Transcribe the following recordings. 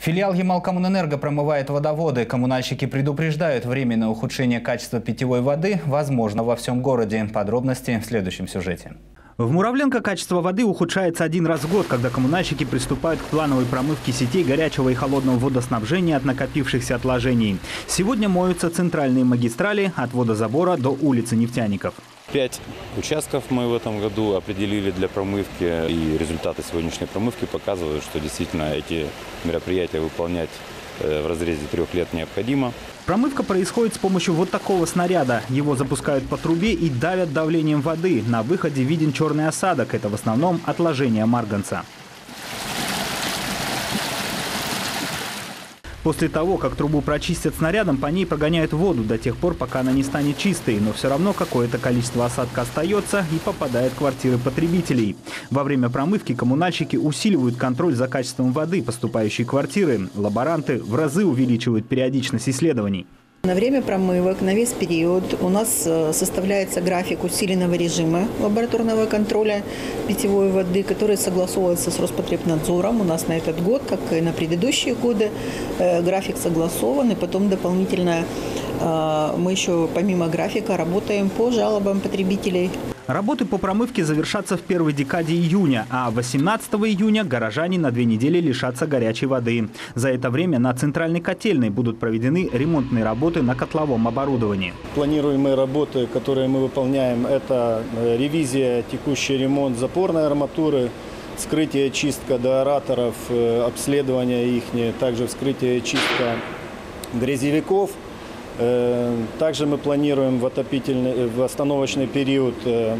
Филиал Ямалкоммунэнерго промывает водоводы. Коммунальщики предупреждают, временное ухудшение качества питьевой воды возможно во всем городе. Подробности в следующем сюжете. В Муравленко качество воды ухудшается один раз в год, когда коммунальщики приступают к плановой промывке сетей горячего и холодного водоснабжения от накопившихся отложений. Сегодня моются центральные магистрали от водозабора до улицы нефтяников. Пять участков мы в этом году определили для промывки, и результаты сегодняшней промывки показывают, что действительно эти мероприятия выполнять э, в разрезе трех лет необходимо. Промывка происходит с помощью вот такого снаряда. Его запускают по трубе и давят давлением воды. На выходе виден черный осадок. Это в основном отложение марганца. После того, как трубу прочистят снарядом, по ней прогоняют воду до тех пор, пока она не станет чистой. Но все равно какое-то количество осадка остается и попадает в квартиры потребителей. Во время промывки коммунальщики усиливают контроль за качеством воды, поступающей в квартиры. Лаборанты в разы увеличивают периодичность исследований. На время промывок, на весь период у нас э, составляется график усиленного режима лабораторного контроля питьевой воды, который согласовывается с Роспотребнадзором. У нас на этот год, как и на предыдущие годы, э, график согласован, и потом дополнительно э, мы еще помимо графика работаем по жалобам потребителей. Работы по промывке завершатся в первой декаде июня, а 18 июня горожане на две недели лишатся горячей воды. За это время на центральной котельной будут проведены ремонтные работы на котловом оборудовании. Планируемые работы, которые мы выполняем, это э, ревизия, текущий ремонт запорной арматуры, вскрытие, чистка доораторов, э, обследование их, также вскрытие, чистка грязевиков – также мы планируем в, отопительный, э, в остановочный период э,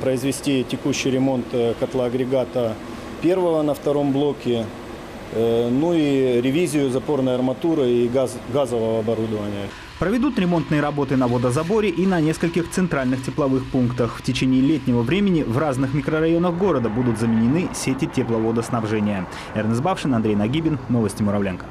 произвести текущий ремонт котла-агрегата первого на втором блоке, ну и ревизию запорной арматуры и газ, газового оборудования. Проведут ремонтные работы на водозаборе и на нескольких центральных тепловых пунктах. В течение летнего времени в разных микрорайонах города будут заменены сети тепловодоснабжения. Эрнест Бавшин, Андрей Нагибин. Новости Муравленко.